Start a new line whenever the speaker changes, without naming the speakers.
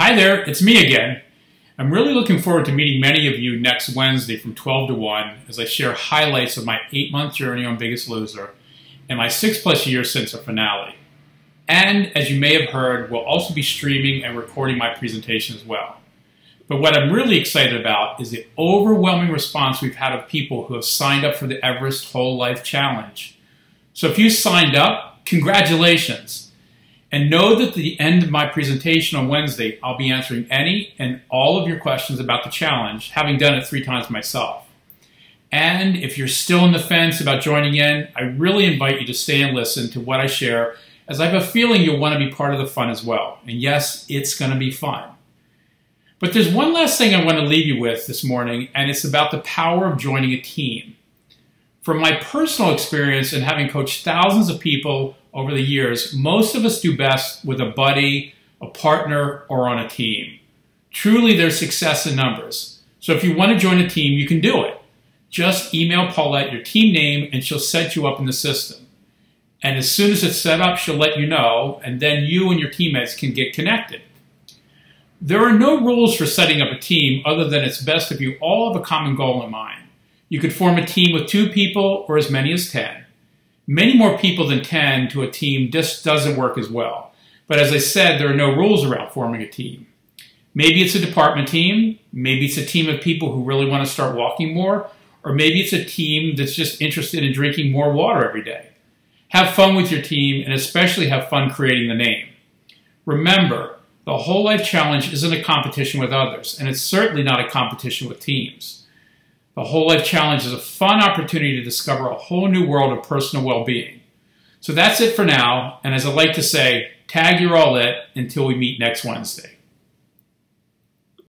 Hi there, it's me again. I'm really looking forward to meeting many of you next Wednesday from 12 to 1 as I share highlights of my eight month journey on Biggest Loser and my six plus years since the finale. And as you may have heard, we'll also be streaming and recording my presentation as well. But what I'm really excited about is the overwhelming response we've had of people who have signed up for the Everest Whole Life Challenge. So if you signed up, congratulations. And know that at the end of my presentation on Wednesday, I'll be answering any and all of your questions about the challenge, having done it three times myself. And if you're still in the fence about joining in, I really invite you to stay and listen to what I share, as I have a feeling you'll want to be part of the fun as well. And yes, it's going to be fun. But there's one last thing I want to leave you with this morning, and it's about the power of joining a team. From my personal experience and having coached thousands of people over the years, most of us do best with a buddy, a partner, or on a team. Truly, there's success in numbers. So if you want to join a team, you can do it. Just email Paulette your team name and she'll set you up in the system. And as soon as it's set up, she'll let you know, and then you and your teammates can get connected. There are no rules for setting up a team other than it's best if you all have a common goal in mind. You could form a team with two people or as many as 10 many more people than 10 to a team just doesn't work as well. But as I said, there are no rules around forming a team. Maybe it's a department team, maybe it's a team of people who really want to start walking more, or maybe it's a team that's just interested in drinking more water every day. Have fun with your team and especially have fun creating the name. Remember, the Whole Life Challenge isn't a competition with others, and it's certainly not a competition with teams. The Whole Life Challenge is a fun opportunity to discover a whole new world of personal well being. So that's it for now. And as I like to say, tag your all it until we meet next Wednesday.